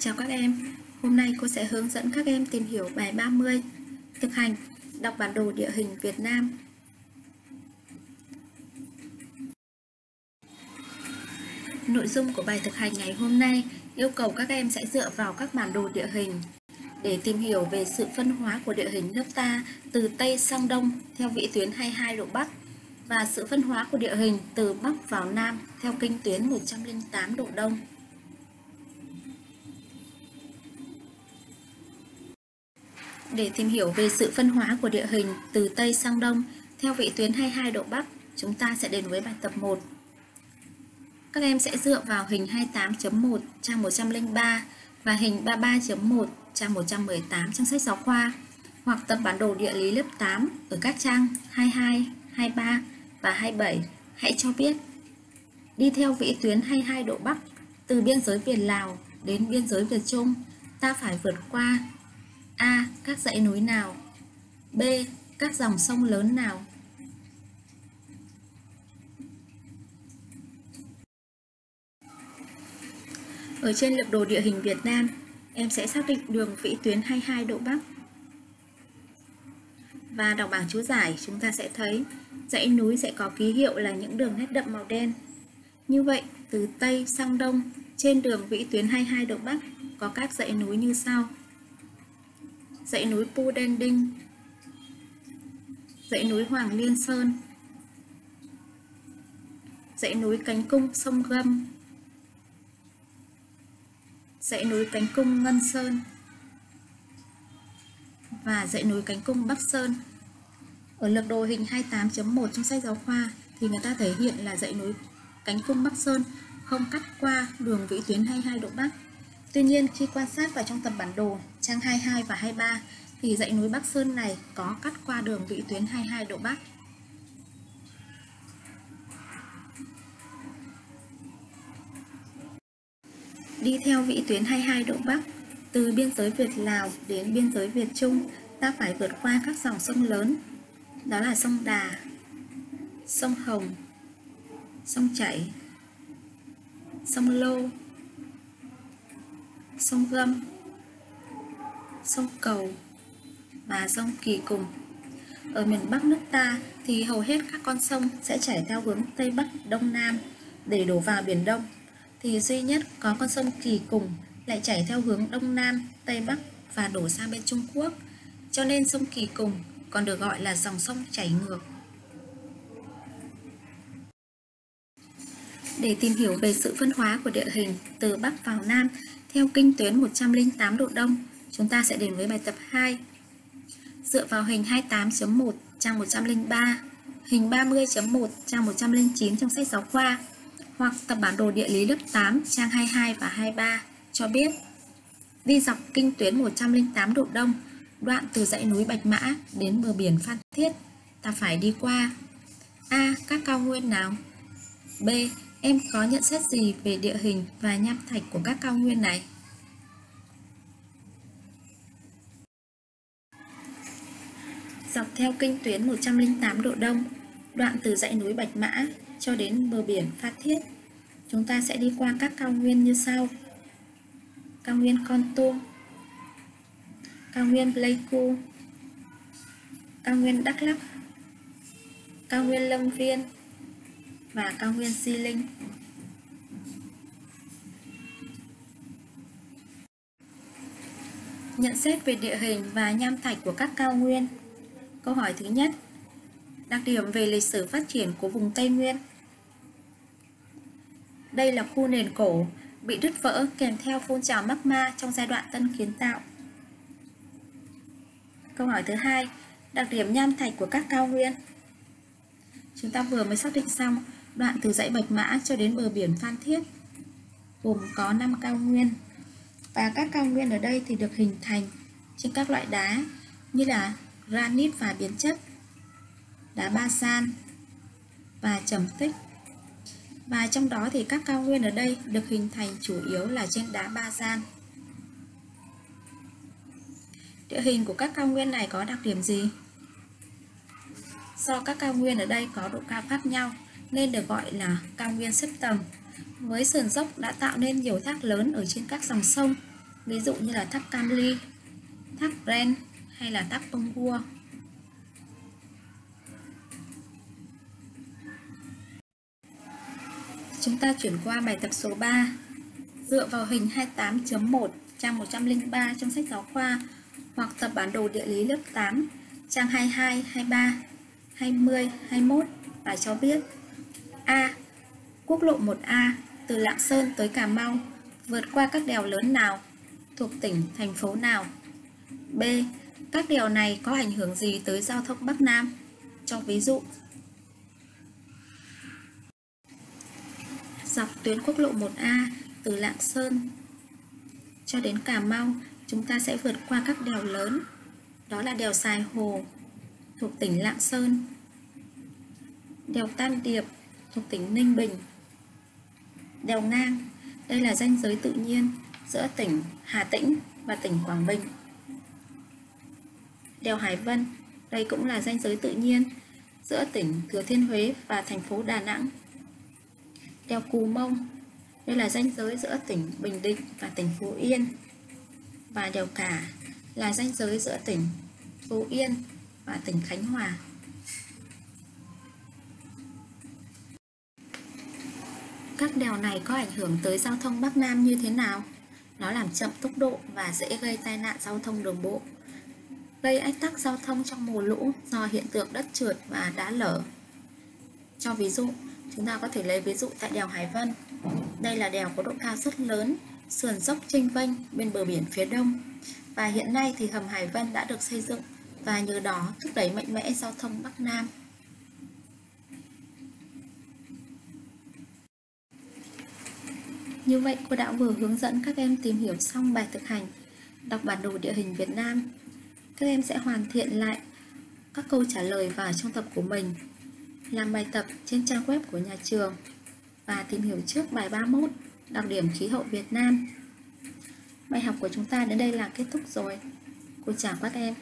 Chào các em, hôm nay cô sẽ hướng dẫn các em tìm hiểu bài 30 Thực hành đọc bản đồ địa hình Việt Nam Nội dung của bài thực hành ngày hôm nay yêu cầu các em sẽ dựa vào các bản đồ địa hình để tìm hiểu về sự phân hóa của địa hình nước ta từ Tây sang Đông theo vĩ tuyến 22 độ Bắc và sự phân hóa của địa hình từ Bắc vào Nam theo kinh tuyến 108 độ Đông. Để tìm hiểu về sự phân hóa của địa hình từ Tây sang Đông theo vị tuyến 22 độ Bắc, chúng ta sẽ đến với bài tập 1. Các em sẽ dựa vào hình 28.1 trang 103 và hình 33.1 trang 118 trong sách giáo khoa hoặc tập bản đồ địa lý lớp 8 ở các trang 22, 23 và 27. Hãy cho biết đi theo vĩ tuyến 22 độ Bắc từ biên giới Việt Lào đến biên giới Việt Trung ta phải vượt qua A. Các dãy núi nào B. Các dòng sông lớn nào Ở trên lập đồ địa hình Việt Nam, em sẽ xác định đường vĩ tuyến 22 độ Bắc. Và đọc bảng chú giải, chúng ta sẽ thấy dãy núi sẽ có ký hiệu là những đường nét đậm màu đen. Như vậy, từ Tây sang Đông, trên đường vĩ tuyến 22 độ Bắc có các dãy núi như sau dãy núi Pu Đen Đinh, dãy núi Hoàng Liên Sơn, dãy núi Cánh Cung Sông Gâm, dãy núi Cánh Cung Ngân Sơn và dãy núi Cánh Cung Bắc Sơn. Ở lược đồ hình 28.1 trong sách giáo khoa thì người ta thể hiện là dãy núi Cánh Cung Bắc Sơn không cắt qua đường vĩ tuyến 22 độ Bắc. Tuy nhiên khi quan sát vào trong tập bản đồ trang 22 và 23 thì dãy núi Bắc Sơn này có cắt qua đường vĩ tuyến 22 độ Bắc. Đi theo vĩ tuyến 22 độ Bắc, từ biên giới Việt Lào đến biên giới Việt Trung, ta phải vượt qua các dòng sông lớn, đó là sông Đà, sông Hồng, sông Chảy, sông Lô, sông Gâm, sông Cầu và sông Kỳ Cùng. Ở miền Bắc nước ta thì hầu hết các con sông sẽ chảy theo hướng Tây Bắc Đông Nam để đổ vào Biển Đông. Thì duy nhất có con sông Kỳ Cùng lại chảy theo hướng Đông Nam, Tây Bắc và đổ sang bên Trung Quốc. Cho nên sông Kỳ Cùng còn được gọi là dòng sông chảy ngược. Để tìm hiểu về sự phân hóa của địa hình từ Bắc vào Nam theo kinh tuyến 108 độ Đông, chúng ta sẽ đến với bài tập 2. Dựa vào hình 28.1 trang 103, hình 30.1 trang 109 trong sách giáo khoa hoặc tập bản đồ địa lý lớp 8 trang 22 và 23 cho biết đi dọc kinh tuyến 108 độ Đông, đoạn từ dãy núi Bạch Mã đến bờ biển Phan Thiết, ta phải đi qua A. Các cao nguyên nào B. Em có nhận xét gì về địa hình và nham thạch của các cao nguyên này? Dọc theo kinh tuyến 108 độ đông, đoạn từ dãy núi Bạch Mã cho đến bờ biển Phát Thiết, chúng ta sẽ đi qua các cao nguyên như sau. Cao nguyên Con Tum, cao nguyên Pleiku, cao nguyên Đắk Lắk, cao nguyên Lâm Viên, và cao nguyên Di Linh. Nhận xét về địa hình và nham thạch của các cao nguyên. Câu hỏi thứ nhất. Đặc điểm về lịch sử phát triển của vùng Tây Nguyên. Đây là khu nền cổ bị đứt vỡ kèm theo phun trào magma trong giai đoạn tân kiến tạo. Câu hỏi thứ hai. Đặc điểm nham thạch của các cao nguyên. Chúng ta vừa mới xác định xong đoạn từ dãy Bạch Mã cho đến bờ biển Phan Thiết, gồm có 5 cao nguyên. Và các cao nguyên ở đây thì được hình thành trên các loại đá như là granite và biến chất, đá ba san và trầm tích. Và trong đó thì các cao nguyên ở đây được hình thành chủ yếu là trên đá ba san. địa hình của các cao nguyên này có đặc điểm gì? Do các cao nguyên ở đây có độ cao khác nhau nên được gọi là cao nguyên xếp tầng. Với sườn dốc đã tạo nên nhiều thác lớn ở trên các dòng sông ví dụ như là thác Cam Ly, thác Ren hay là thác Pông Hua. Chúng ta chuyển qua bài tập số 3. Dựa vào hình 28.1 trang 103 trong sách giáo khoa hoặc tập bản đồ địa lý lớp 8 trang 22, 23, 20, 21 và cho biết A. Quốc lộ 1A từ Lạng Sơn tới Cà Mau vượt qua các đèo lớn nào, thuộc tỉnh, thành phố nào. B. Các đèo này có ảnh hưởng gì tới giao thông Bắc Nam? Cho ví dụ, dọc tuyến quốc lộ 1A từ Lạng Sơn cho đến Cà Mau, chúng ta sẽ vượt qua các đèo lớn. Đó là đèo Sài Hồ thuộc tỉnh Lạng Sơn, đèo Tam Điệp thuộc tỉnh Ninh Bình, đèo Ngang đây là ranh giới tự nhiên giữa tỉnh Hà Tĩnh và tỉnh Quảng Bình. Đèo Hải Vân, đây cũng là ranh giới tự nhiên giữa tỉnh Thừa Thiên Huế và thành phố Đà Nẵng. Đèo Cù Mông, đây là ranh giới giữa tỉnh Bình Định và tỉnh Phú Yên. Và đèo Cả là ranh giới giữa tỉnh Phú Yên và tỉnh Khánh Hòa. Các đèo này có ảnh hưởng tới giao thông Bắc Nam như thế nào? Nó làm chậm tốc độ và dễ gây tai nạn giao thông đường bộ. Gây ách tắc giao thông trong mùa lũ do hiện tượng đất trượt và đá lở. Cho ví dụ, chúng ta có thể lấy ví dụ tại đèo Hải Vân. Đây là đèo có độ cao rất lớn, sườn dốc chênh vênh bên bờ biển phía đông. Và hiện nay thì hầm Hải Vân đã được xây dựng và nhờ đó thúc đẩy mạnh mẽ giao thông Bắc Nam. Như vậy, cô đã vừa hướng dẫn các em tìm hiểu xong bài thực hành đọc bản đồ địa hình Việt Nam. Các em sẽ hoàn thiện lại các câu trả lời vào trong tập của mình, làm bài tập trên trang web của nhà trường và tìm hiểu trước bài 31 đặc điểm khí hậu Việt Nam. Bài học của chúng ta đến đây là kết thúc rồi. Cô chào các em.